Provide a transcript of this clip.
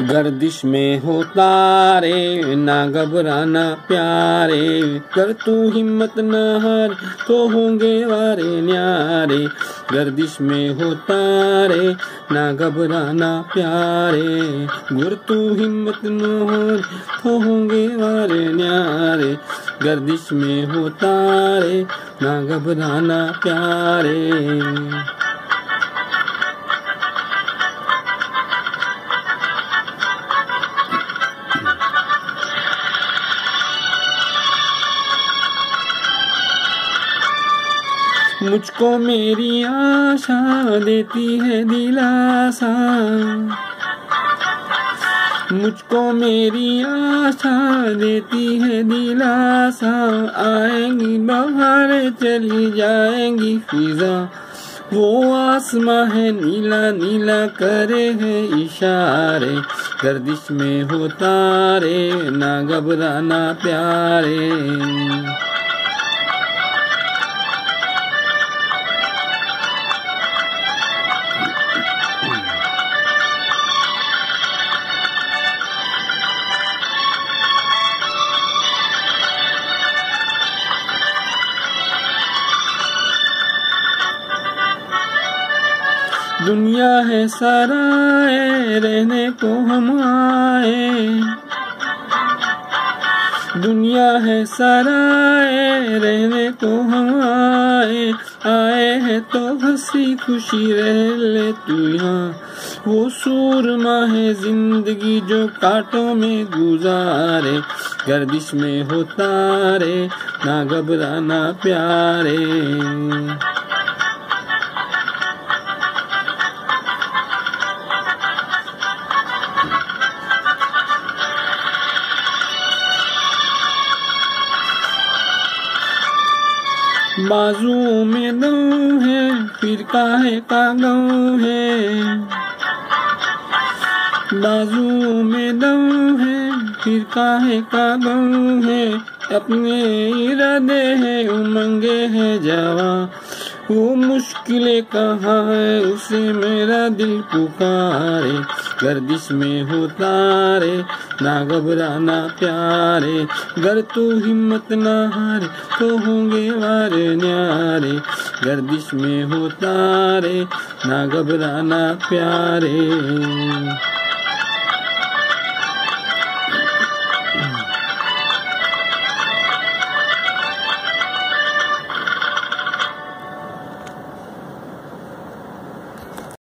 گردش میں ہو تارے، نہ گھبرانا پیارے۔ گر تو ہمت نہ ہار، تو ہوں گے وارے نیارے۔ گردش میں ہو تارے، نہ گھبرانا پیارے۔ گر تو ہمت نہ ہار، تو ہوں گے وارے نیارے۔ گردش میں ہو تارے، نہ گھبرانا پیارے۔ مجھ کو میری آشا دیتی ہے دلاسا۔ مجھ کو میری آشا دیتی ہے دلاسا۔ آئیں گی بہار چلی جائیں گی فضا۔ وہ آسماں ہے نیلا نیلا کرے ہے اشارے۔ گردش میں ہو تارے، نہ گھبرانا پیارے۔ دنیا ہے سرائے رہنے کو ہم آئے۔ دنیا ہے سرائے رہنے کو ہم آئے۔ آئے ہیں تو ہنسی خوشی رہ لے تو یہاں وہ سورما ہے زندگی جو کاٹوں میں گزارے۔ گردش میں ہوتا رے نہ گھبرانا پیارے۔ بازو میں دو ہے پھر کاہے کا گو ہے۔ بازو میں دو ہے پھر کاہے کا گو ہے۔ اپنے ارادے ہیں، امنگے ہیں جوان وہ مشکلیں کہاں ہے، اسے میرا دل پکارے۔ گردش میں ہوتا رے نہ گھبرانا پیارے۔ گر تو ہمت نہ ہارے تو ہوں گے وارے نیارے۔ گردش میں ہوتا رے نہ گھبرانا پیارے۔